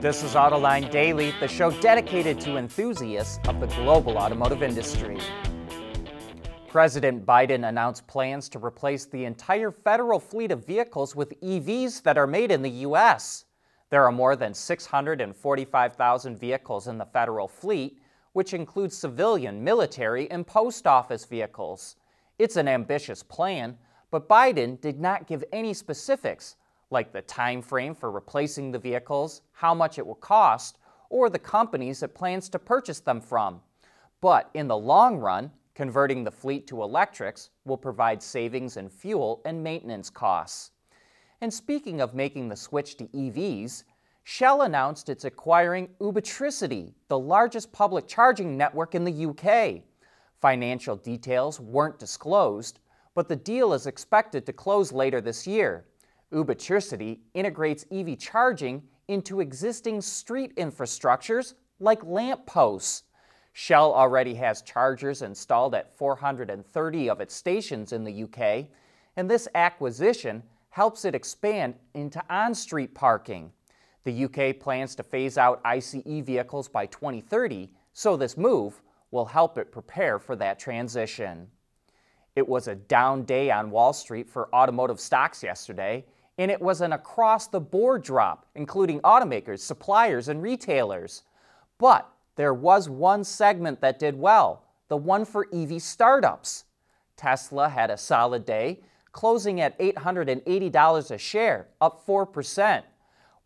This is Autoline Daily, the show dedicated to enthusiasts of the global automotive industry. President Biden announced plans to replace the entire federal fleet of vehicles with EVs that are made in the U.S. There are more than 645,000 vehicles in the federal fleet, which includes civilian, military, and post office vehicles. It's an ambitious plan, but Biden did not give any specifics, like the time frame for replacing the vehicles, how much it will cost, or the companies it plans to purchase them from. But in the long run, converting the fleet to electrics will provide savings in fuel and maintenance costs. And speaking of making the switch to EVs, Shell announced it's acquiring Ubitricity, the largest public charging network in the UK. Financial details weren't disclosed, but the deal is expected to close later this year. Ubitricity integrates EV charging into existing street infrastructures like lamp posts. Shell already has chargers installed at 430 of its stations in the UK, and this acquisition helps it expand into on street parking. The UK plans to phase out ICE vehicles by 2030, so this move will help it prepare for that transition. It was a down day on Wall Street for automotive stocks yesterday, and it was an across the board drop, including automakers, suppliers, and retailers. But there was one segment that did well the one for EV startups. Tesla had a solid day, closing at $880 a share, up 4%.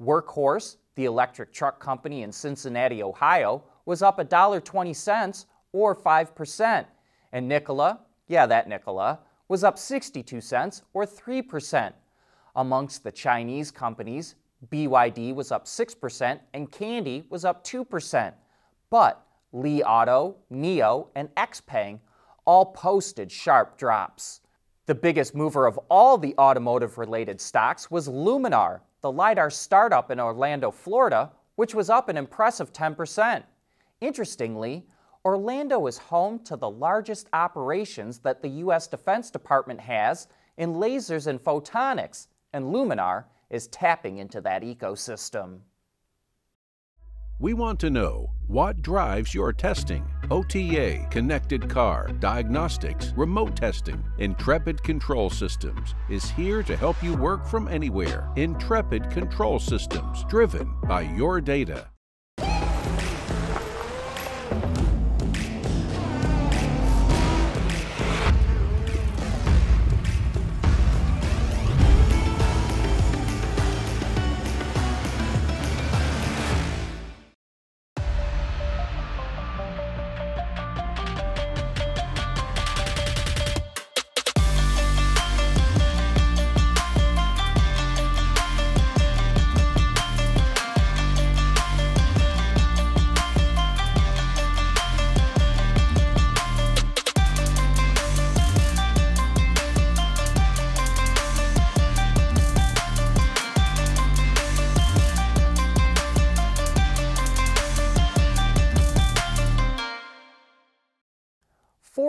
Workhorse, the electric truck company in Cincinnati, Ohio, was up $1.20 or 5%. And Nikola, yeah, that Nikola, was up 62 cents or 3%. Amongst the Chinese companies, BYD was up 6% and Kandi was up 2%. But Li Auto, NIO, and XPeng all posted sharp drops. The biggest mover of all the automotive related stocks was Luminar, the LiDAR startup in Orlando, Florida, which was up an impressive 10%. Interestingly, Orlando is home to the largest operations that the U.S. Defense Department has in lasers and photonics, and Luminar is tapping into that ecosystem. We want to know what drives your testing. OTA, connected car, diagnostics, remote testing. Intrepid Control Systems is here to help you work from anywhere. Intrepid Control Systems, driven by your data.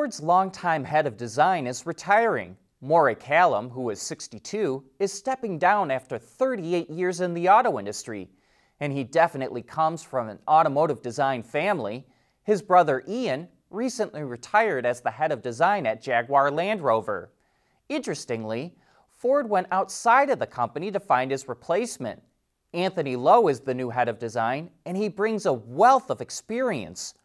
Ford's longtime head of design is retiring. Moray Callum, who is 62, is stepping down after 38 years in the auto industry. And he definitely comes from an automotive design family. His brother Ian recently retired as the head of design at Jaguar Land Rover. Interestingly, Ford went outside of the company to find his replacement. Anthony Lo is the new head of design, and he brings a wealth of experience.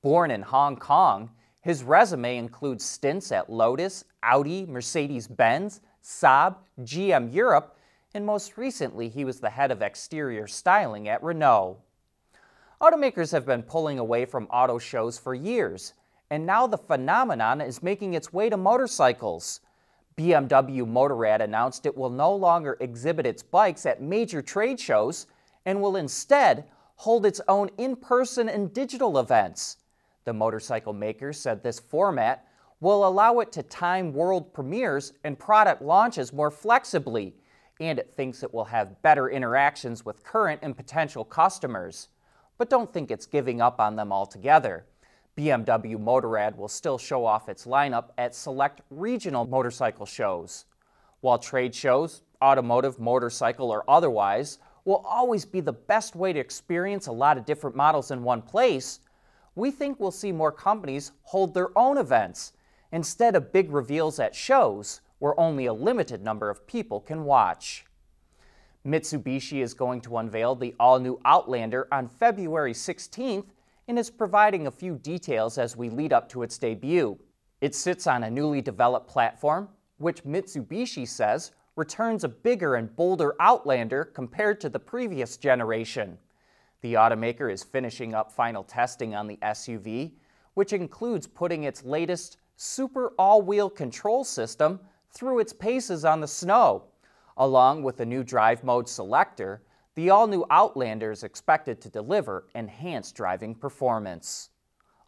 Born in Hong Kong, his resume includes stints at Lotus, Audi, Mercedes Benz, Saab, GM Europe, and most recently he was the head of exterior styling at Renault. Automakers have been pulling away from auto shows for years, and now the phenomenon is making its way to motorcycles. BMW Motorrad announced it will no longer exhibit its bikes at major trade shows and will instead hold its own in person and digital events. The motorcycle maker said this format will allow it to time world premieres and product launches more flexibly, and it thinks it will have better interactions with current and potential customers. But don't think it's giving up on them altogether. BMW Motorrad will still show off its lineup at select regional motorcycle shows. While trade shows, automotive, motorcycle, or otherwise, will always be the best way to experience a lot of different models in one place, we think we'll see more companies hold their own events instead of big reveals at shows where only a limited number of people can watch. Mitsubishi is going to unveil the all new Outlander on February 16th and is providing a few details as we lead up to its debut. It sits on a newly developed platform, which Mitsubishi says returns a bigger and bolder Outlander compared to the previous generation. The automaker is finishing up final testing on the SUV, which includes putting its latest super all-wheel control system through its paces on the snow. Along with the new drive mode selector, the all-new Outlander is expected to deliver enhanced driving performance.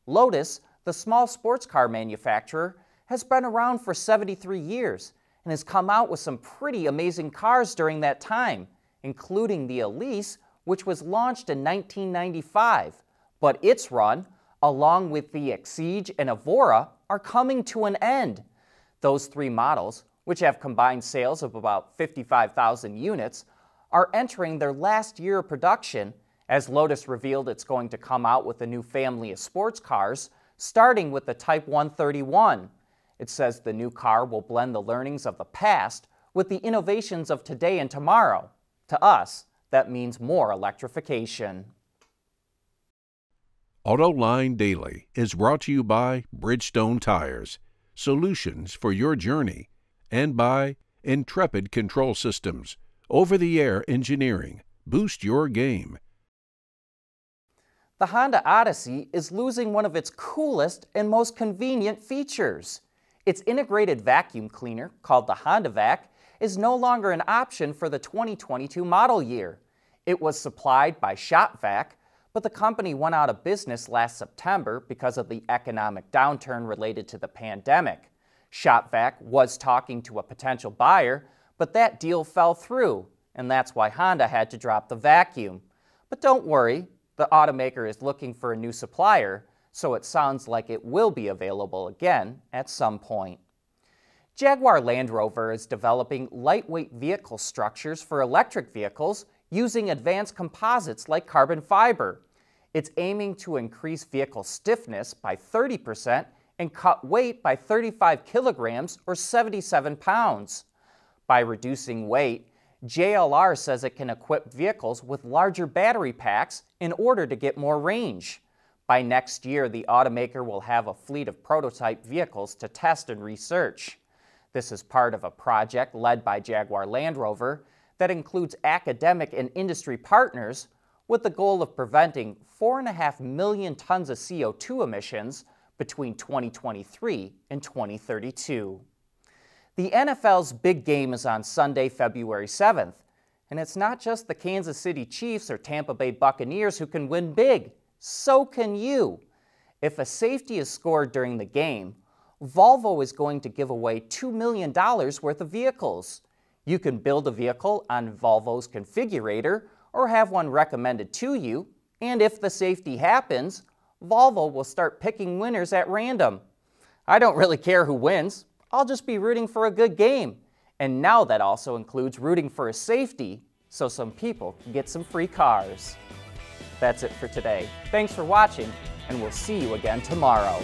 Lotus, the small sports car manufacturer, has been around for 73 years and has come out with some pretty amazing cars during that time, including the Elise, which was launched in 1995. But its run, along with the Exige and Evora, are coming to an end. Those three models, which have combined sales of about 55,000 units, are entering their last year of production as Lotus revealed it's going to come out with a new family of sports cars, starting with the Type 131. It says the new car will blend the learnings of the past with the innovations of today and tomorrow. To us, that means more electrification. AutoLine Daily is brought to you by Bridgestone Tires, solutions for your journey, and by Intrepid Control Systems, over the air engineering. Boost your game. The Honda Odyssey is losing one of its coolest and most convenient features. Its integrated vacuum cleaner, called the Honda Vac, is no longer an option for the 2022 model year. It was supplied by ShopVac, but the company went out of business last September because of the economic downturn related to the pandemic. ShopVac was talking to a potential buyer, but that deal fell through, and that's why Honda had to drop the vacuum. But don't worry, the automaker is looking for a new supplier, so it sounds like it will be available again at some point. Jaguar Land Rover is developing lightweight vehicle structures for electric vehicles using advanced composites like carbon fiber. It's aiming to increase vehicle stiffness by 30% and cut weight by 35 kilograms or 77 pounds. By reducing weight, JLR says it can equip vehicles with larger battery packs in order to get more range. By next year, the automaker will have a fleet of prototype vehicles to test and research. This is part of a project led by Jaguar Land Rover that includes academic and industry partners with the goal of preventing 4.5 million tons of CO2 emissions between 2023 and 2032. The NFL's big game is on Sunday, February 7th, and it's not just the Kansas City Chiefs or Tampa Bay Buccaneers who can win big, so can you. If a safety is scored during the game, Volvo is going to give away $2 million worth of vehicles. You can build a vehicle on Volvo's configurator or have one recommended to you, and if the safety happens, Volvo will start picking winners at random. I don't really care who wins, I'll just be rooting for a good game. And now that also includes rooting for a safety so some people can get some free cars. That's it for today. Thanks for watching, and we'll see you again tomorrow.